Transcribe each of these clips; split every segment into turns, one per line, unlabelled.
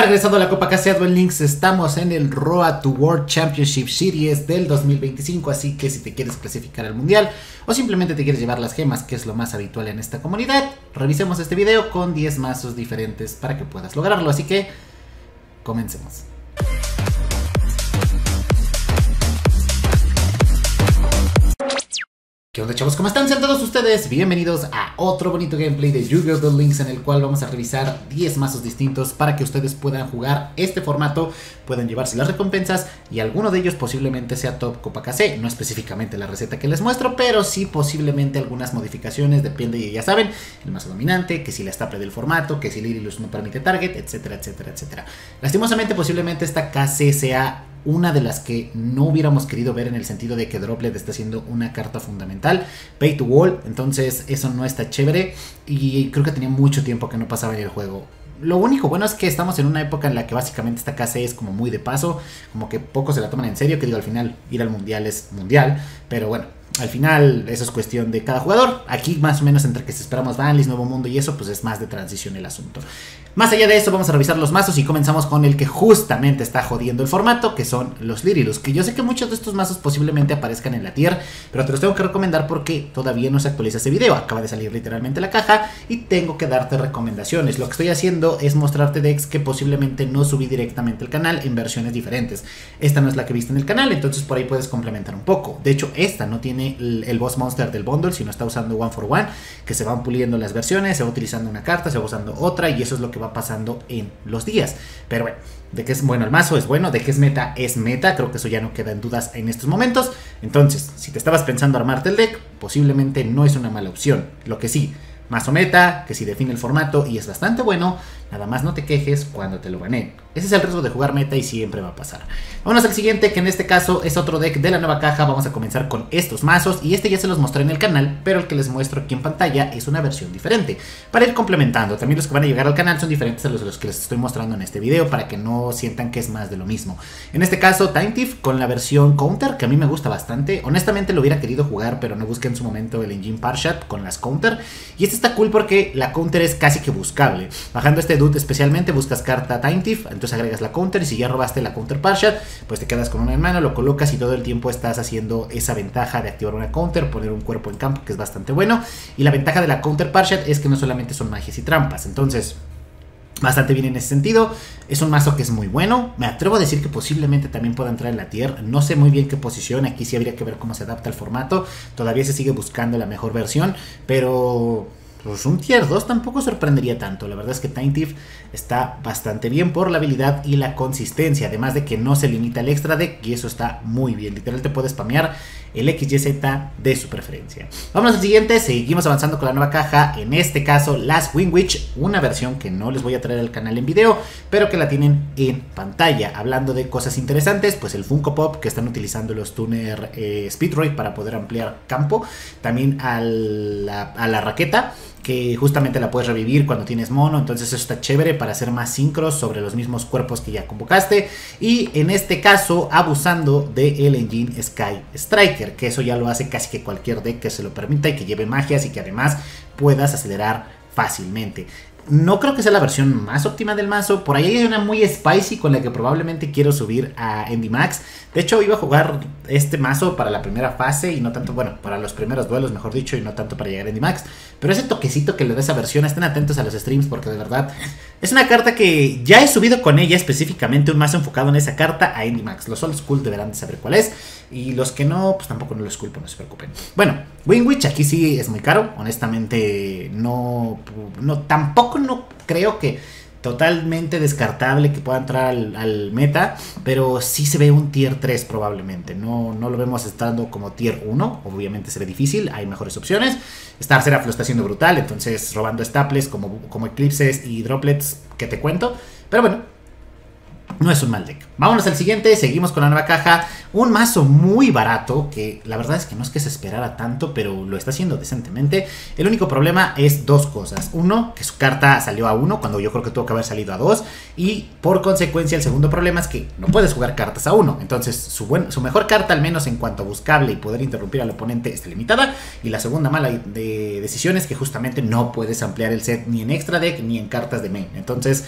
Regresado la Copa Advent Links, estamos en el Road to World Championship Series del 2025, así que si te quieres clasificar al Mundial o simplemente te quieres llevar las gemas, que es lo más habitual en esta comunidad, revisemos este video con 10 mazos diferentes para que puedas lograrlo, así que comencemos. ¿Qué onda chavos? ¿Cómo están? Sean todos ustedes bienvenidos a otro bonito gameplay de Yu-Gi-Oh! The Links en el cual vamos a revisar 10 mazos distintos para que ustedes puedan jugar este formato, puedan llevarse las recompensas y alguno de ellos posiblemente sea Top Copa KC, no específicamente la receta que les muestro, pero sí posiblemente algunas modificaciones, depende y ya saben, el mazo dominante, que si la staple del formato, que si Lirillus no permite target, etcétera, etcétera, etcétera. Lastimosamente posiblemente esta KC sea una de las que no hubiéramos querido ver en el sentido de que Droplet está siendo una carta fundamental. Pay to wall, entonces eso no está chévere y creo que tenía mucho tiempo que no pasaba en el juego. Lo único bueno es que estamos en una época en la que básicamente esta casa es como muy de paso, como que pocos se la toman en serio, que digo al final ir al mundial es mundial, pero bueno, al final eso es cuestión de cada jugador. Aquí más o menos entre que esperamos Vanlis, Nuevo Mundo y eso, pues es más de transición el asunto. Más allá de eso, vamos a revisar los mazos y comenzamos con el que justamente está jodiendo el formato, que son los Lirilus. Que yo sé que muchos de estos mazos posiblemente aparezcan en la tier, pero te los tengo que recomendar porque todavía no se actualiza ese video. Acaba de salir literalmente la caja y tengo que darte recomendaciones. Lo que estoy haciendo es mostrarte decks que posiblemente no subí directamente al canal en versiones diferentes. Esta no es la que viste en el canal, entonces por ahí puedes complementar un poco. De hecho, esta no tiene el, boss monster del bundle, sino está usando one for one, que se van puliendo las versiones, se va utilizando una carta, se va usando otra y eso es lo que va pasando en los días. Pero bueno, de que es bueno el mazo es bueno, de que es meta es meta, creo que eso ya no queda en dudas en estos momentos. Entonces, si te estabas pensando armarte el deck, posiblemente no es una mala opción. Lo que sí, mazo meta, que si define el formato y es bastante bueno, nada más no te quejes cuando te lo baneen. Ese es el riesgo de jugar meta y siempre va a pasar. Vamos al siguiente, que en este caso es otro deck de la nueva caja. Vamos a comenzar con estos mazos. Y este ya se los mostré en el canal, pero el que les muestro aquí en pantalla es una versión diferente. Para ir complementando, también los que van a llegar al canal son diferentes a los, los que les estoy mostrando en este video, para que no sientan que es más de lo mismo. En este caso, Time Thief con la versión Counter, que a mí me gusta bastante. Honestamente lo hubiera querido jugar, pero no busqué en su momento el Engine Parshat con las Counter. Y este está cool porque la Counter es casi que buscable. Bajando este dude especialmente, buscas carta Time Thief, entonces agregas la counter y si ya robaste la counter partial, pues te quedas con una en mano, lo colocas y todo el tiempo estás haciendo esa ventaja de activar una counter, poner un cuerpo en campo, que es bastante bueno. Y la ventaja de la counter partial es que no solamente son magias y trampas, entonces bastante bien en ese sentido. Es un mazo que es muy bueno. Me atrevo a decir que posiblemente también pueda entrar en la tier. No sé muy bien qué posición. Aquí sí habría que ver cómo se adapta el formato. Todavía se sigue buscando la mejor versión. Pero pues un tier 2 tampoco sorprendería tanto. La verdad es que Time está bastante bien por la habilidad y la consistencia. Además de que no se limita al extra deck y eso está muy bien. Literal te puedes spamear el XYZ de su preferencia. Vamos al siguiente, seguimos avanzando con la nueva caja, en este caso Last Wing Witch, una versión que no les voy a traer al canal en video, pero que la tienen en pantalla. Hablando de cosas interesantes, pues el Funko Pop que están utilizando los Tuner eh, Speedroid para poder ampliar campo, también a la raqueta que justamente la puedes revivir cuando tienes mono, entonces eso está chévere para hacer más sincros sobre los mismos cuerpos que ya convocaste y en este caso abusando de el engine Sky Striker, que eso ya lo hace casi que cualquier deck que se lo permita y que lleve magias y que además puedas acelerar fácilmente. No creo que sea la versión más óptima del mazo. Por ahí hay una muy spicy con la que probablemente quiero subir a Endy Max. De hecho, iba a jugar este mazo para la primera fase y no tanto, bueno, para los primeros duelos, mejor dicho, y no tanto para llegar a Endy Max. Pero ese toquecito que le da esa versión, estén atentos a los streams porque de verdad es una carta que ya he subido con ella específicamente un mazo enfocado en esa carta a Endy Max. Los old school deberán de saber cuál es. Y los que no, pues tampoco no los culpo, no se preocupen. Bueno, Wingwitch aquí sí es muy caro. Honestamente, no, no tampoco no creo que totalmente descartable que pueda entrar al, meta, pero sí se ve un tier 3 probablemente, no, no lo vemos estando como tier 1, obviamente se ve difícil, hay mejores opciones, Star Seraph lo está haciendo brutal, entonces robando staples como, como eclipses y droplets que te cuento, pero bueno, no es un mal deck. Vámonos al siguiente, seguimos con la nueva caja. Un mazo muy barato, que la verdad es que no es que se esperara tanto, pero lo está haciendo decentemente. El único problema es dos cosas. Uno, que su carta salió a uno, cuando yo creo que tuvo que haber salido a dos. Y por consecuencia, el segundo problema es que no puedes jugar cartas a uno. Entonces, su, su mejor carta, al menos en cuanto a buscable y poder interrumpir al oponente, está limitada. Y la segunda mala de decisión es que justamente no puedes ampliar el set ni en extra deck ni en cartas de main. Entonces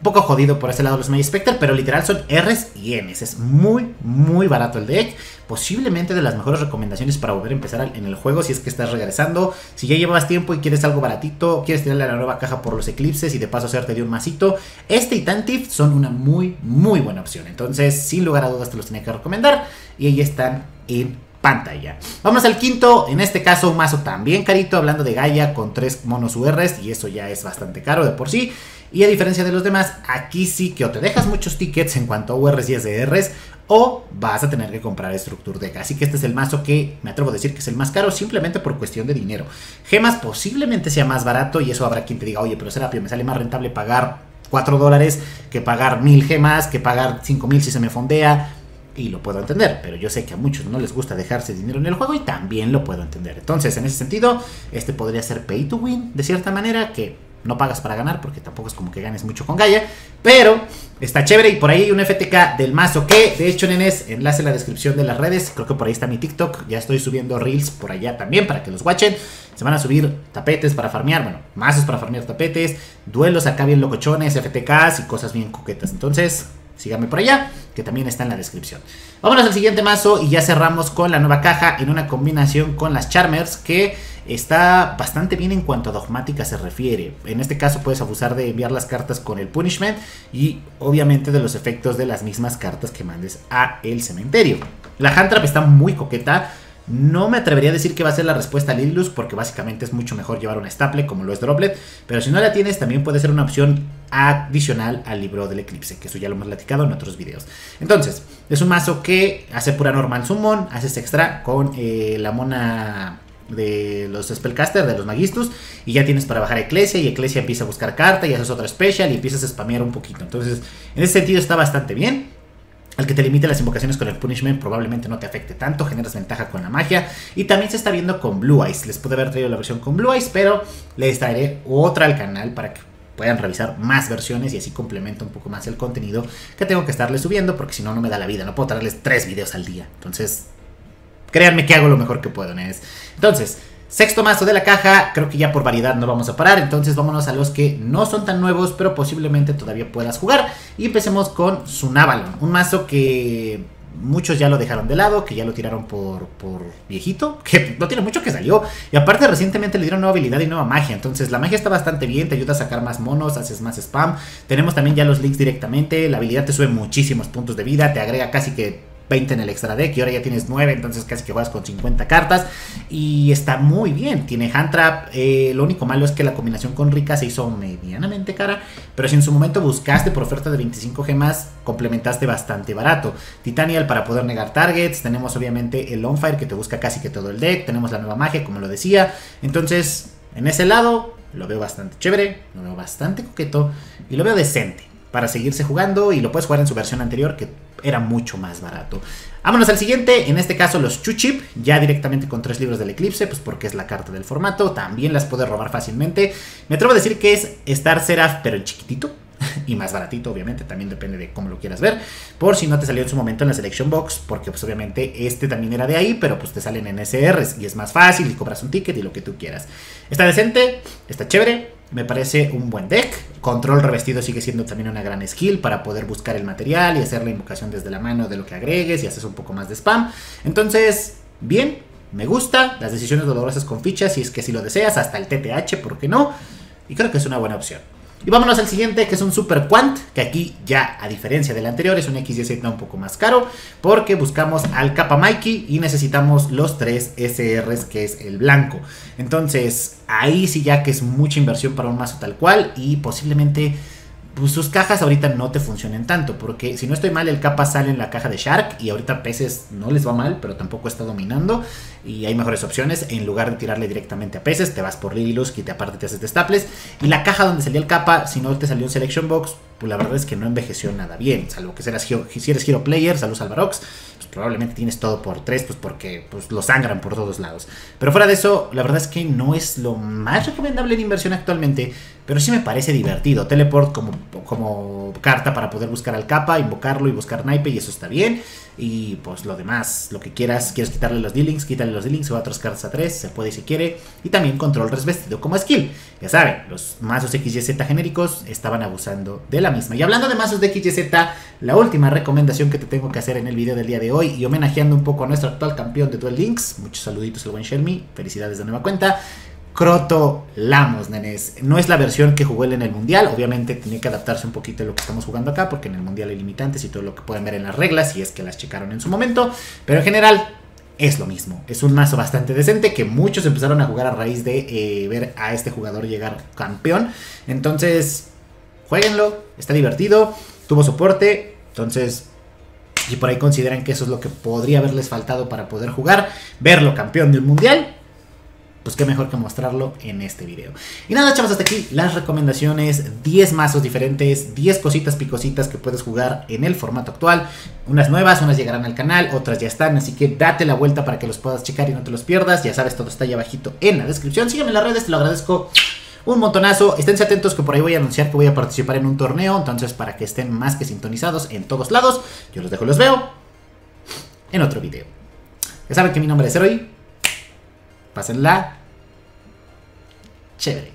Un poco jodido por ese lado los Mage Spectre, pero literal son R's y N's. Es muy, muy barato el deck. Posiblemente de las mejores recomendaciones para volver a empezar en el juego si es que estás regresando. Si ya llevabas tiempo y quieres algo baratito, quieres tirarle a la nueva caja por los eclipses y de paso hacerte de un masito, este y Tantif son una muy, muy buena opción. Entonces, sin lugar a dudas, te los tenía que recomendar. Y ahí están en pantalla. Vamos al quinto, en este caso un mazo también carito, hablando de Gaia con tres monos URs y eso ya es bastante caro de por sí. Y a diferencia de los demás, aquí sí que o te dejas muchos tickets en cuanto a URs y SDRs o vas a tener que comprar Structure Deck. Así que este es el mazo que me atrevo a decir que es el más caro simplemente por cuestión de dinero. Gemas posiblemente sea más barato y eso habrá quien te diga, oye, pero Serapio, me sale más rentable pagar 4 dólares que pagar 1000 gemas, que pagar 5000 si se me fondea. Y lo puedo entender, pero yo sé que a muchos no les gusta dejarse dinero en el juego y también lo puedo entender. Entonces, en ese sentido, este podría ser pay to win de cierta manera, que no pagas para ganar porque tampoco es como que ganes mucho con Gaia. Pero está chévere y por ahí hay un FTK del mazo que, de hecho, nenes, enlace en la descripción de las redes. Creo que por ahí está mi TikTok. Ya estoy subiendo reels por allá también para que los watchen. Se van a subir tapetes para farmear, bueno, mazos para farmear tapetes, duelos acá bien locochones, FTKs y cosas bien coquetas. Entonces, síganme por allá, que también está en la descripción. Vámonos al siguiente mazo y ya cerramos con la nueva caja en una combinación con las Charmers que está bastante bien en cuanto a dogmática se refiere. En este caso puedes abusar de enviar las cartas con el punishment y obviamente de los efectos de las mismas cartas que mandes a el cementerio. La Handtrap está muy coqueta. No me atrevería a decir que va a ser la respuesta a Lilus porque básicamente es mucho mejor llevar una staple como lo es Droplet, pero si no la tienes también puede ser una opción adicional al libro del eclipse, que eso ya lo hemos platicado en otros videos. Entonces, es un mazo que hace pura normal summon, haces extra con eh, la mona de los spellcasters, de los magistus, y ya tienes para bajar Eclesia, y Eclesia empieza a buscar carta, y haces otra special, y empiezas a spamear un poquito. Entonces, en ese sentido está bastante bien. Al que te limite las invocaciones con el punishment probablemente no te afecte tanto, generas ventaja con la magia. Y también se está viendo con Blue Eyes. Les pude haber traído la versión con Blue Eyes, pero les traeré otra al canal para que puedan revisar más versiones y así complementa un poco más el contenido que tengo que estarles subiendo porque si no, no me da la vida. No puedo traerles tres videos al día. Entonces, Créanme que hago lo mejor que puedo. Entonces, sexto mazo de la caja, creo que ya por variedad no vamos a parar, entonces vámonos a los que no son tan nuevos, pero posiblemente todavía puedas jugar. Y empecemos con Sunavalon, un mazo que muchos ya lo dejaron de lado, que ya lo tiraron por, por, viejito, que no tiene mucho que salió. Y aparte recientemente le dieron nueva habilidad y nueva magia. Entonces la magia está bastante bien, te ayuda a sacar más monos, haces más spam. Tenemos también ya los leaks directamente, la habilidad te sube muchísimos puntos de vida, te agrega casi que 20 en el extra deck y ahora ya tienes 9, entonces casi que juegas con 50 cartas y está muy bien, tiene hand trap, eh, lo único malo es que la combinación con Rika se hizo medianamente cara, pero si en su momento buscaste por oferta de 25 gemas, complementaste bastante barato. Titanial para poder negar targets, tenemos obviamente el Onfire que te busca casi que todo el deck, tenemos la nueva magia como lo decía, entonces en ese lado lo veo bastante chévere, lo veo bastante coqueto y lo veo decente para seguirse jugando y lo puedes jugar en su versión anterior que era mucho más barato. Vámonos al siguiente, en este caso los Chuchip, ya directamente con tres libros del eclipse, pues porque es la carta del formato, también las puedes robar fácilmente. Me atrevo a decir que es Star Seraph, pero en chiquitito, y más baratito, obviamente, también depende de cómo lo quieras ver. Por si no te salió en su momento en la Selection Box, porque pues obviamente este también era de ahí, pero pues te salen en SRs y es más fácil y cobras un ticket y lo que tú quieras. Está decente, está chévere, me parece un buen deck. Control revestido sigue siendo también una gran skill para poder buscar el material y hacer la invocación desde la mano de lo que agregues y haces un poco más de spam. Entonces, bien, me gusta. Las decisiones dolorosas con fichas, si es que si lo deseas, hasta el TTH, ¿por qué no? Y creo que es una buena opción. Y vámonos al siguiente, que es un Super Quant, que aquí ya, a diferencia del anterior, es un XYZ un poco más caro, porque buscamos al Kappa Mikey y necesitamos los tres SRs, que es el blanco. Entonces, ahí sí ya que es mucha inversión para un mazo tal cual, y posiblemente pues sus cajas ahorita no te funcionen tanto, porque si no estoy mal, el capa sale en la caja de Shark y ahorita peces no les va mal, pero tampoco está dominando y hay mejores opciones. En lugar de tirarle directamente a peces, te vas por Lililus y te aparte te haces de staples. Y la caja donde salía el capa, si no te salió un Selection Box, pues la verdad es que no envejeció nada bien, salvo que si eres Hero Player, saludos al Barox, pues probablemente tienes todo por 3, pues porque pues, lo sangran por todos lados. Pero fuera de eso, la verdad es que no es lo más recomendable en inversión actualmente, pero sí me parece divertido. Teleport como, como carta para poder buscar al capa, invocarlo y buscar naipe, y eso está bien. Y pues lo demás, lo que quieras, quieres quitarle los dealings, quítale los dealings, o otras cartas a 3, se puede si quiere. Y también control resvestido como skill. Ya saben, los mazos XYZ genéricos estaban abusando de la misma. Y hablando de mazos de XYZ, la última recomendación que te tengo que hacer en el video del día de hoy y homenajeando un poco a nuestro actual campeón de Duel Links, muchos saluditos al buen Shelmy, felicidades de nueva cuenta. Croto Lamos, nenes. No es la versión que jugó él en el Mundial. Obviamente tenía que adaptarse un poquito a lo que estamos jugando acá, porque en el Mundial hay limitantes y todo lo que pueden ver en las reglas, si es que las checaron en su momento. Pero en general, es lo mismo. Es un mazo bastante decente que muchos empezaron a jugar a raíz de eh, ver a este jugador llegar campeón. Entonces, jueguenlo, está divertido, tuvo soporte. Entonces, y por ahí consideran que eso es lo que podría haberles faltado para poder jugar, verlo campeón de un mundial, pues qué mejor que mostrarlo en este video. Y nada, chavos, hasta aquí las recomendaciones, 10 mazos diferentes, 10 cositas picositas que puedes jugar en el formato actual. Unas nuevas, unas llegarán al canal, otras ya están, así que date la vuelta para que los puedas checar y no te los pierdas. Ya sabes, todo está ahí abajito en la descripción. Sígueme en las redes, te lo agradezco un montonazo. Esténse atentos que por ahí voy a anunciar que voy a participar en un torneo. Entonces, para que estén más que sintonizados en todos lados, yo los dejo y los veo en otro video. Ya saben que mi nombre es Eroy. Pásenla. Chévere.